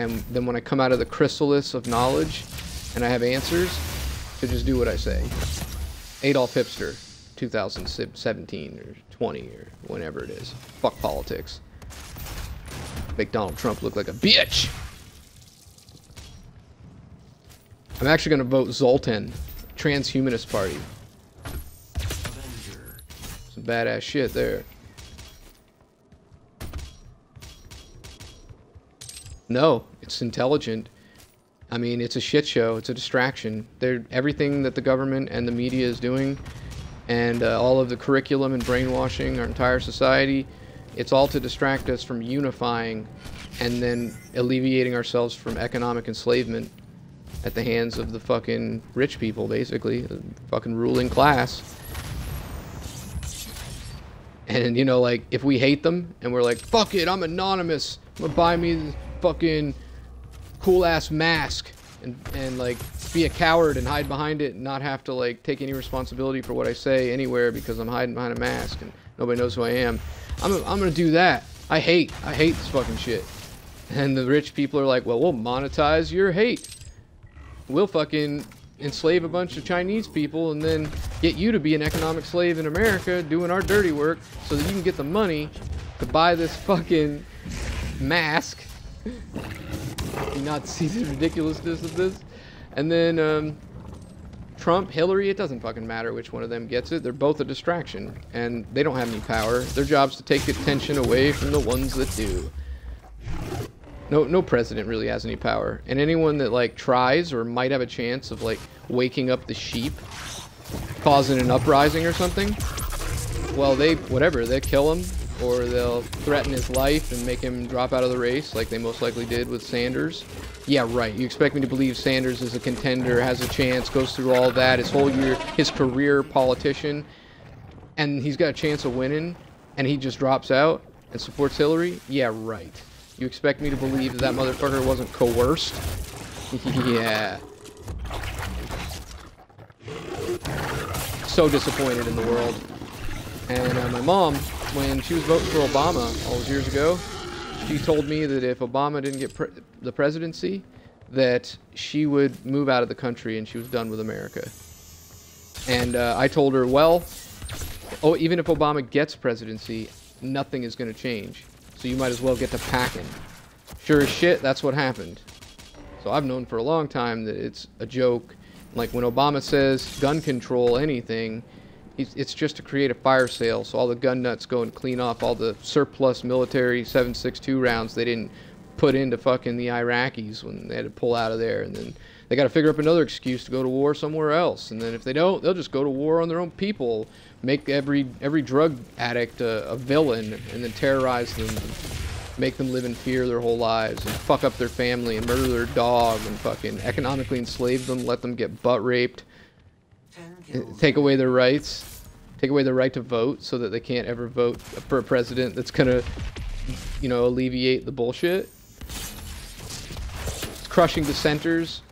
and then when I come out of the chrysalis of knowledge and I have answers, to just do what I say. Adolf Hipster, 2017 or 20 or whenever it is. Fuck politics. Make Donald Trump look like a bitch. I'm actually gonna vote Zoltan, Transhumanist Party. Some badass shit there. No, it's intelligent. I mean, it's a shit show. It's a distraction. They're everything that the government and the media is doing, and uh, all of the curriculum and brainwashing our entire society. It's all to distract us from unifying, and then alleviating ourselves from economic enslavement at the hands of the fucking rich people, basically, the fucking ruling class. And you know, like if we hate them and we're like, "Fuck it, I'm anonymous. Gonna buy me fucking cool ass mask and and like be a coward and hide behind it and not have to like take any responsibility for what I say anywhere because I'm hiding behind a mask and nobody knows who I am. I'm I'm gonna do that. I hate I hate this fucking shit. And the rich people are like, well, we'll monetize your hate. We'll fucking enslave a bunch of Chinese people and then get you to be an economic slave in America doing our dirty work so that you can get the money to buy this fucking mask. You not see the ridiculousness of this? And then um, Trump, Hillary, it doesn't fucking matter which one of them gets it. They're both a distraction and they don't have any power. Their job's to take attention away from the ones that do. No, no president really has any power. And anyone that like tries or might have a chance of like waking up the sheep, causing an uprising or something, well, they whatever they kill him or they'll threaten his life and make him drop out of the race, like they most likely did with Sanders. Yeah, right. You expect me to believe Sanders is a contender, has a chance, goes through all that, his whole year, his career politician, and he's got a chance of winning, and he just drops out and supports Hillary? Yeah, right. You expect me to believe that that motherfucker wasn't coerced? yeah. So disappointed in the world. And uh, my mom, when she was voting for Obama all those years ago, she told me that if Obama didn't get pre the presidency, that she would move out of the country and she was done with America. And uh, I told her, well, oh, even if Obama gets presidency, nothing is going to change. So you might as well get to packing. Sure as shit, that's what happened. So I've known for a long time that it's a joke. Like when Obama says gun control anything, it's just to create a fire sale so all the gun nuts go and clean off all the surplus military 7.62 rounds they didn't put into fucking the Iraqis when they had to pull out of there. And then they got to figure up another excuse to go to war somewhere else. And then if they don't they'll just go to war on their own people make every every drug addict a, a villain and then terrorize them make them live in fear their whole lives and fuck up their family and murder their dog and fucking economically enslave them let them get butt raped take away their rights, take away the right to vote so that they can't ever vote for a president that's gonna, you know, alleviate the bullshit. It's crushing dissenters,